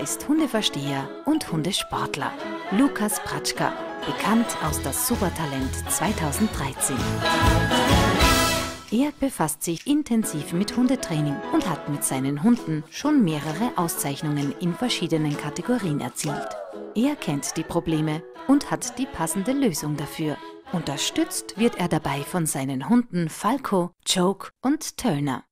Er ist Hundeversteher und Hundesportler. Lukas Pratschka, bekannt aus das Supertalent 2013. Er befasst sich intensiv mit Hundetraining und hat mit seinen Hunden schon mehrere Auszeichnungen in verschiedenen Kategorien erzielt. Er kennt die Probleme und hat die passende Lösung dafür. Unterstützt wird er dabei von seinen Hunden Falco, Choke und Turner.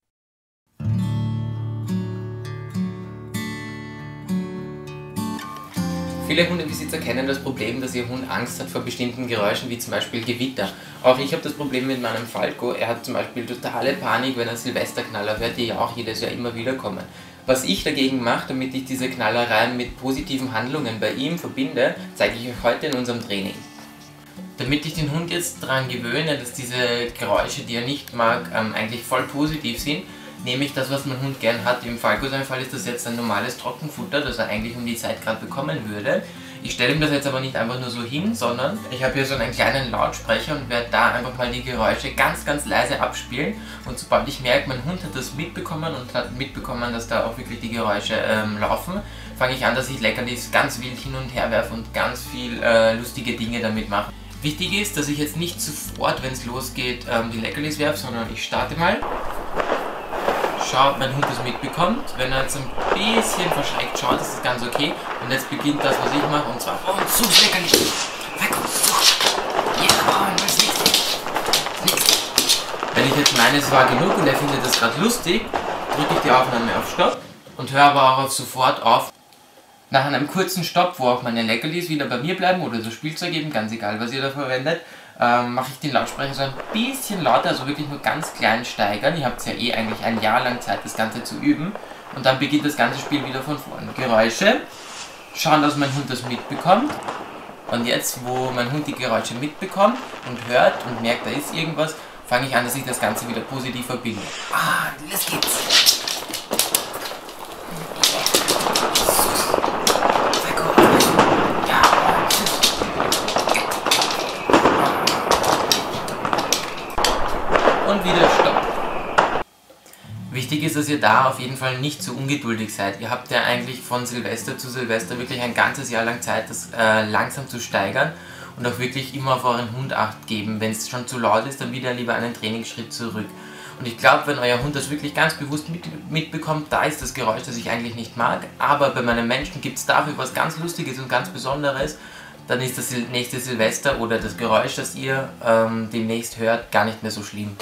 Viele Hundebesitzer kennen das Problem, dass ihr Hund Angst hat vor bestimmten Geräuschen, wie zum Beispiel Gewitter. Auch ich habe das Problem mit meinem Falco. Er hat zum Beispiel totale Panik, wenn er Silvesterknaller hört, die ja auch jedes Jahr immer wieder kommen. Was ich dagegen mache, damit ich diese Knallereien mit positiven Handlungen bei ihm verbinde, zeige ich euch heute in unserem Training. Damit ich den Hund jetzt daran gewöhne, dass diese Geräusche, die er nicht mag, ähm, eigentlich voll positiv sind, nehme ich das, was mein Hund gern hat. Im Falco sein Fall ist das jetzt ein normales Trockenfutter, das er eigentlich um die Zeit gerade bekommen würde. Ich stelle ihm das jetzt aber nicht einfach nur so hin, sondern ich habe hier so einen kleinen Lautsprecher und werde da einfach mal die Geräusche ganz, ganz leise abspielen. Und sobald ich merke, mein Hund hat das mitbekommen und hat mitbekommen, dass da auch wirklich die Geräusche ähm, laufen, fange ich an, dass ich Leckerlis ganz wild hin und her werfe und ganz viel äh, lustige Dinge damit mache. Wichtig ist, dass ich jetzt nicht sofort, wenn es losgeht, ähm, die Leckerlis werfe, sondern ich starte mal schaue, ob mein Hund das mitbekommt. Wenn er jetzt ein bisschen verschreckt schaut, ist das ganz okay. Und jetzt beginnt das, was ich mache, und zwar, oh, so lecker nicht. Falco, so. Nichts. Wenn ich jetzt meine, es war genug und er findet das gerade lustig, drücke ich die Aufnahme auf Stopp und höre aber auch auf sofort auf. Nach einem kurzen Stopp, wo auch meine Leckerlis wieder bei mir bleiben oder das Spielzeug eben, ganz egal was ihr da verwendet, ähm, mache ich den Lautsprecher so ein bisschen lauter, also wirklich nur ganz klein steigern. Ihr habt ja eh eigentlich ein Jahr lang Zeit, das Ganze zu üben. Und dann beginnt das ganze Spiel wieder von vorne. Geräusche, schauen, dass mein Hund das mitbekommt. Und jetzt, wo mein Hund die Geräusche mitbekommt und hört und merkt, da ist irgendwas, fange ich an, dass ich das Ganze wieder positiv verbinde. Ah, los geht's! Und wieder Stopp. Wichtig ist, dass ihr da auf jeden Fall nicht zu ungeduldig seid. Ihr habt ja eigentlich von Silvester zu Silvester wirklich ein ganzes Jahr lang Zeit, das äh, langsam zu steigern und auch wirklich immer auf euren Hund Acht geben. Wenn es schon zu laut ist, dann wieder lieber einen Trainingsschritt zurück. Und ich glaube, wenn euer Hund das wirklich ganz bewusst mit, mitbekommt, da ist das Geräusch, das ich eigentlich nicht mag, aber bei meinem Menschen gibt es dafür was ganz Lustiges und ganz Besonderes, dann ist das nächste Silvester oder das Geräusch, das ihr ähm, demnächst hört, gar nicht mehr so schlimm.